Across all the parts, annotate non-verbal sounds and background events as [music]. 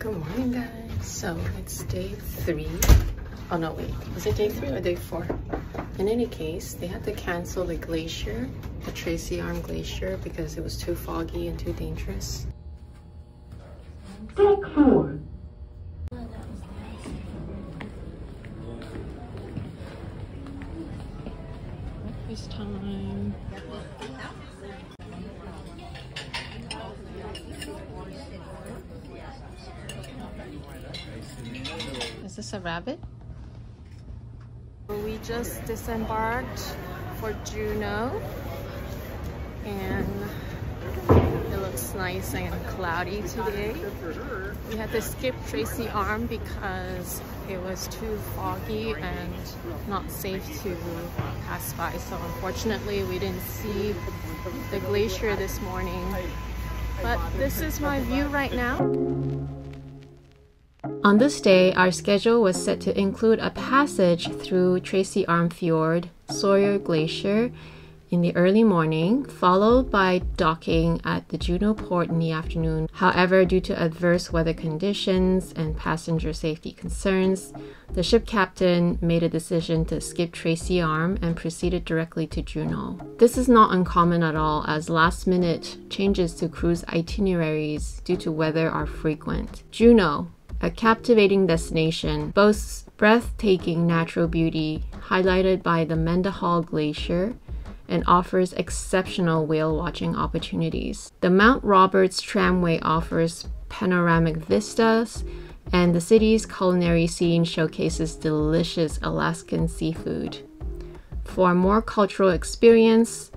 Good morning, guys. So it's day three. Oh no, wait. Was it day three or day four? In any case, they had to cancel the glacier, the Tracy Arm Glacier, because it was too foggy and too dangerous. Deck 4. This a rabbit? We just disembarked for Juneau and it looks nice and cloudy today. We had to skip Tracy Arm because it was too foggy and not safe to pass by. So unfortunately we didn't see the glacier this morning. But this is my view right now. On this day, our schedule was set to include a passage through Tracy Arm Fjord, Sawyer Glacier, in the early morning, followed by docking at the Juneau port in the afternoon. However, due to adverse weather conditions and passenger safety concerns, the ship captain made a decision to skip Tracy Arm and proceeded directly to Juneau. This is not uncommon at all, as last minute changes to cruise itineraries due to weather are frequent. Juneau, a captivating destination, boasts breathtaking natural beauty highlighted by the Mendenhall Glacier and offers exceptional whale watching opportunities. The Mount Roberts Tramway offers panoramic vistas, and the city's culinary scene showcases delicious Alaskan seafood. For a more cultural experience,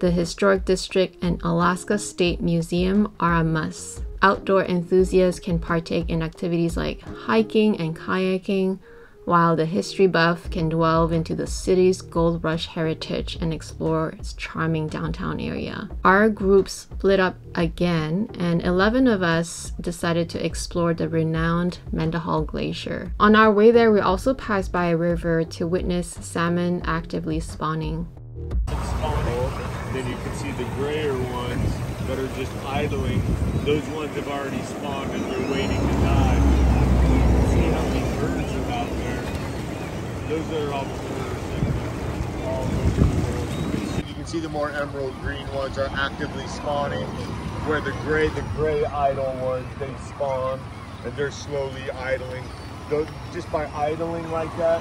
the Historic District and Alaska State Museum are a must. Outdoor enthusiasts can partake in activities like hiking and kayaking, while the history buff can delve into the city's gold rush heritage and explore its charming downtown area. Our group split up again, and 11 of us decided to explore the renowned Mendenhall Glacier. On our way there, we also passed by a river to witness salmon actively spawning. Spawning, grayer ones that are just idling. Those ones have already spawned and they're waiting to die. See how many birds are out there. Those are all birds all over the world. You can see the more emerald green ones are actively spawning, where the gray, the gray idle ones, they spawn and they're slowly idling. Just by idling like that,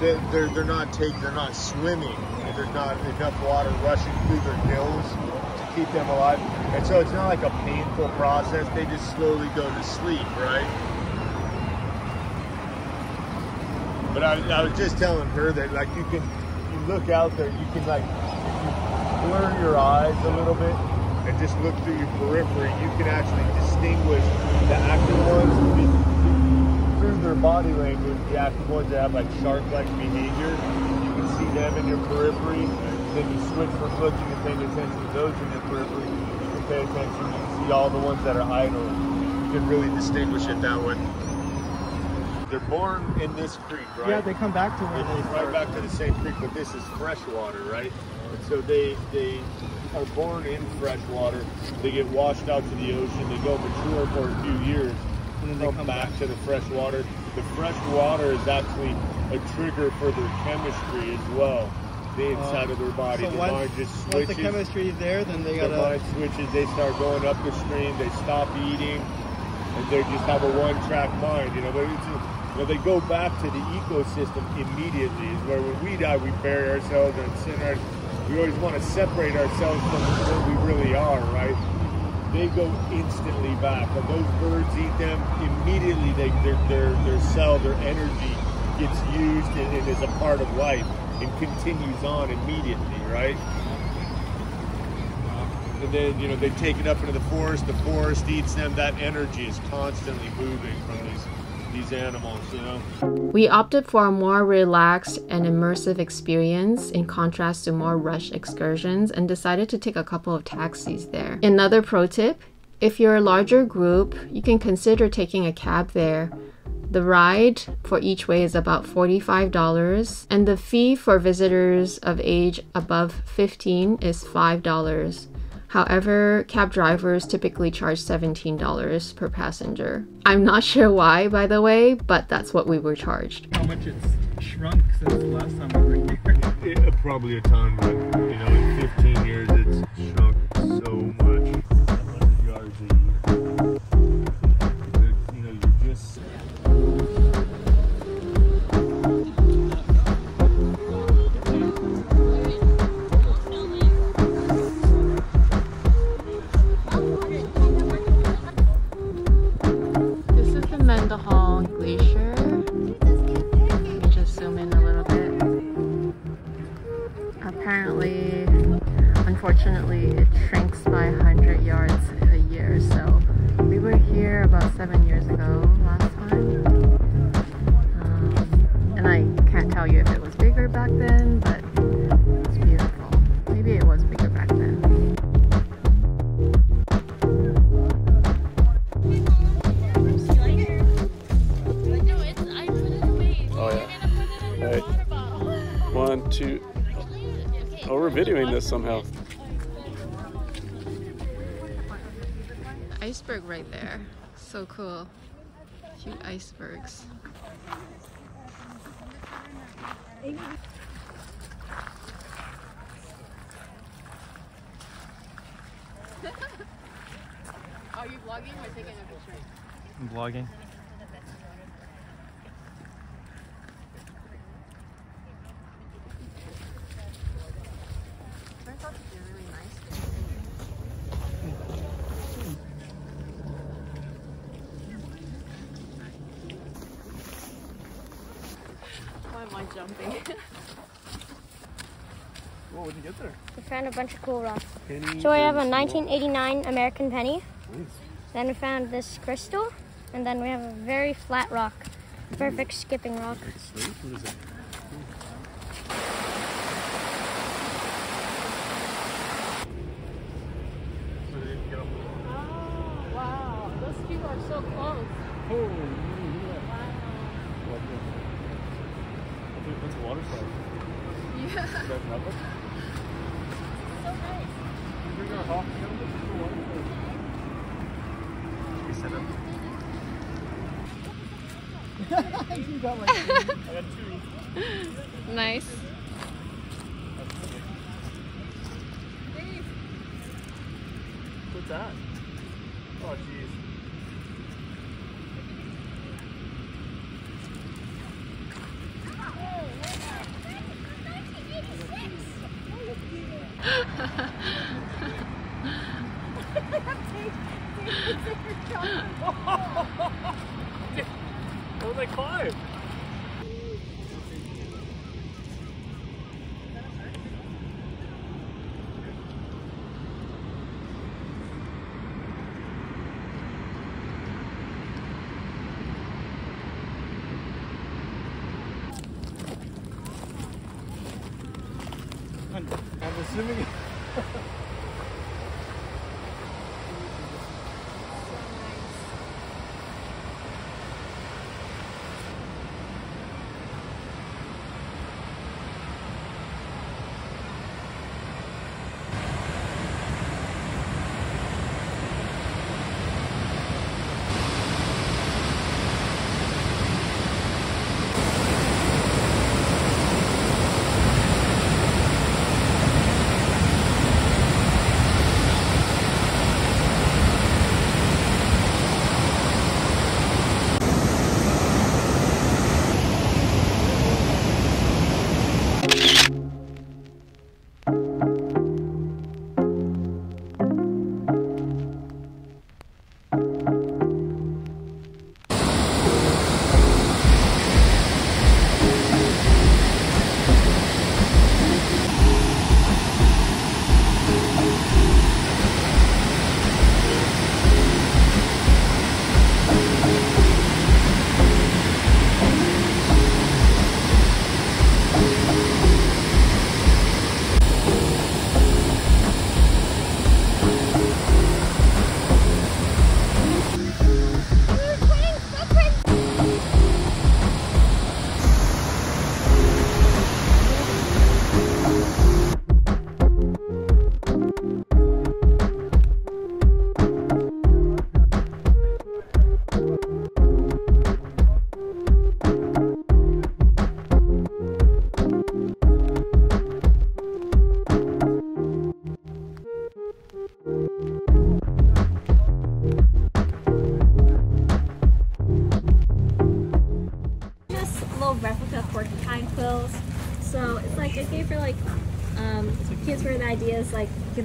they- they're, they're not taking, they're not swimming. There's not enough water rushing through their gills to keep them alive. And so it's not like a painful process. They just slowly go to sleep, right? But I, I was just telling her that like you can, you look out there, you can like, you blur your eyes a little bit and just look through your periphery, you can actually distinguish the active ones through their body language, the active ones that have like shark-like behavior. You can see them in your periphery. Then you switch from looking and paying attention to those in your periphery. You can pay attention. You can see all the ones that are idle. You can really distinguish it that way. They're born in this creek, right? Yeah, they come back to where It they goes right back to the same creek, but this is fresh water, right? And so they they are born in fresh water. They get washed out to the ocean. They go mature for a few years, And then they come, come back, back. to the fresh water. The fresh water is actually a trigger for their chemistry as well. The uh, inside of their body, So the once, mind just once the chemistry is there, then they the gotta. mind switches. They start going up the stream. They stop eating, and they just have a one-track mind. You know, but it's a, you know, they go back to the ecosystem immediately. Is where when we die, we bury ourselves and sin our. We always want to separate ourselves from what we really are, right? They go instantly back. When those birds eat them, immediately they their their, their cell, their energy gets used and, and is a part of life and continues on immediately, right? and then you know they take it up into the forest. The forest eats them. That energy is constantly moving from these these animals. You know. We opted for a more relaxed and immersive experience in contrast to more rush excursions and decided to take a couple of taxis there. Another pro tip if you're a larger group, you can consider taking a cab there. The ride for each way is about $45, and the fee for visitors of age above 15 is $5. However, cab drivers typically charge $17 per passenger. I'm not [laughs] sure why, by the way, but that's what we were charged. How much it's shrunk since the last time we were here. [laughs] Yeah, probably a ton, but you know, So cool. Cute icebergs. [laughs] Are you vlogging or taking a picture? I'm vlogging. Turns out to be really nice. Why am I jumping? [laughs] Whoa, what'd you get there? We found a bunch of cool rocks. Penny. So we have a and- 1989 American penny. Nice. Then we found this crystal. And then we have a very flat rock. Perfect skipping rock. Sweet. What is it? So they didn't get off the- Oh, wow. Those people are so close. Oh, look at that. What the- I Yeah. [laughs] So nice. Bring our slide. We set up. I got two. Nice. What's that? Oh, jeez. What was I caught? I'm assuming.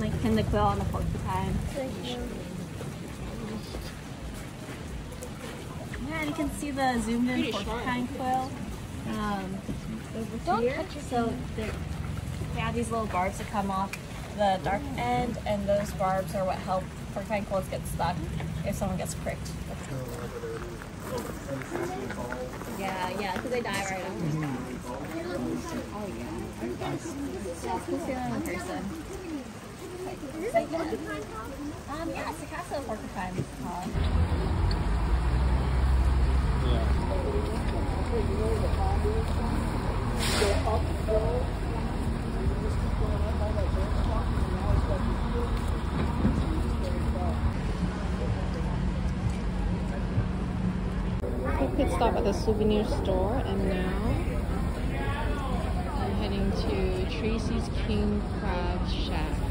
Like you pin the quill on the porcupine. Yeah, you can see the zoomed in porcupine quill um, over Don't here. touch your So they they have these little barbs that come off the dark end, and those barbs are what help porcupine quills get stuck if someone gets pricked. Yeah, yeah, because they die right off. Oh yeah. Yeah, it's cool seeing them in person. Yeah. Um, yeah, it's a castle porcupine. Called. Quick stop at the souvenir store, and now I'm heading to Tracy's King Crab Shack.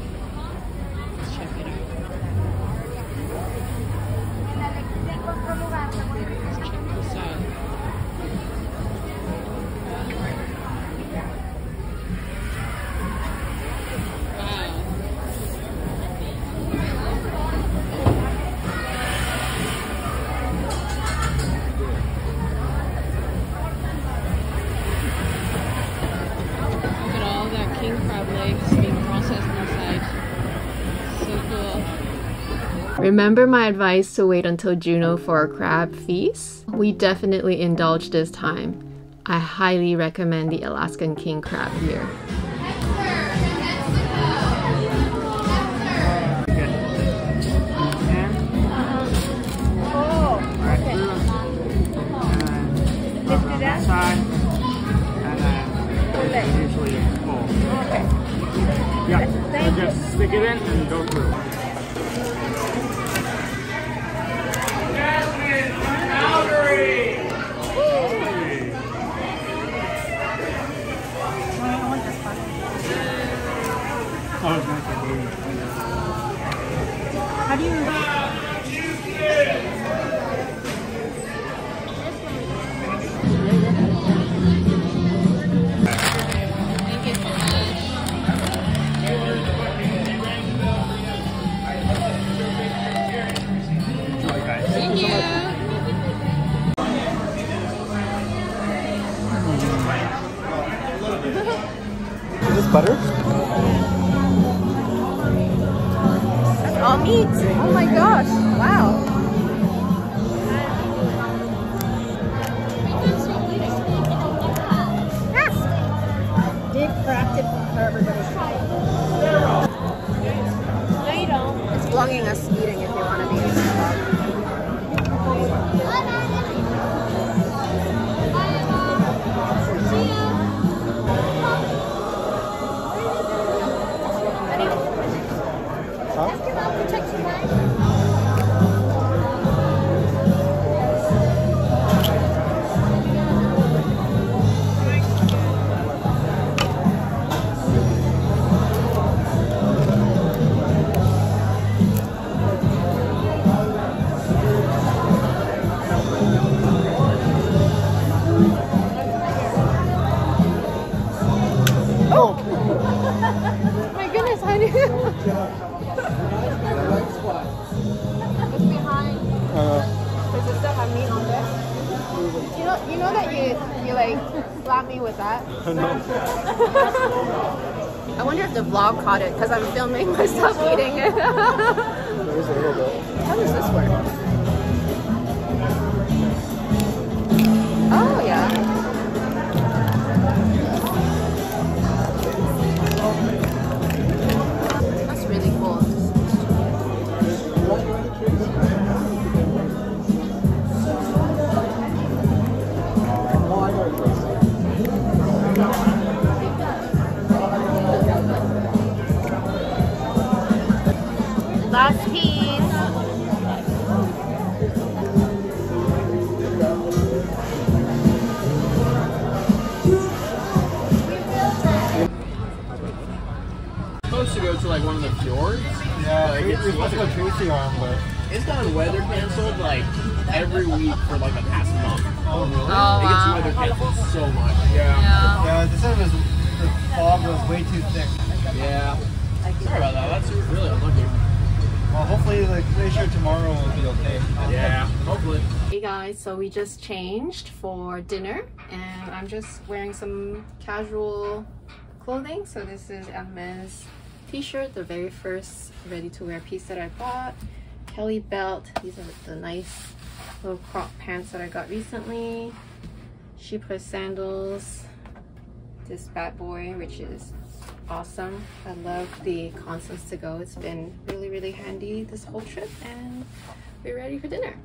Remember my advice to wait until Juneau for a crab feast? We definitely indulged this time. I highly recommend the Alaskan king crab here. Oh, okay. Just do that side, and then uh, uh, usually pull. Okay. Yeah, so just stick it in and go through. Butter? All meat. Oh my gosh. Wow. Me with that. [laughs] I wonder if the vlog caught it because I'm filming [laughs] myself eating it. [laughs] There's a little bit. How does this work? To like one of the fjords. Yeah, Like, we- it's we're supposed to go like- Tracy arm, but It's gotten weather canceled like every week for like the past month. oh really? Oh It gets oh, weather canceled so much. Yeah. Yeah, the same as the fog was way too thick. Yeah. Sorry about that. That's really unlucky. Well, hopefully the glacier tomorrow will be okay. Yeah, hopefully. Hey guys, so we just changed for dinner and I'm just wearing some casual clothing. So this is Hermes t-shirt, the very first ready-to-wear piece that I bought. Kelly belt, these are the nice little crop pants that I got recently. Put sandals, this bad boy, which is awesome. I love the Constance to go. It's been really, really handy this whole trip and we're ready for dinner.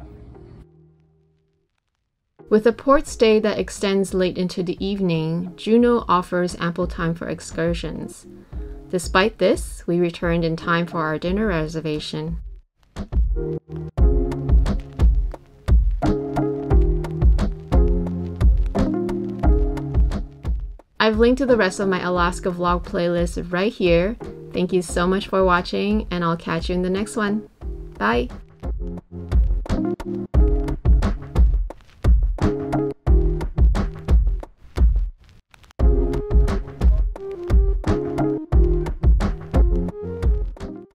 With a port stay that extends late into the evening, Juneau offers ample time for excursions. Despite this, we returned in time for our dinner reservation. I've linked to the rest of my Alaska vlog playlist right here. Thank you so much for watching, and I'll catch you in the next one. Bye!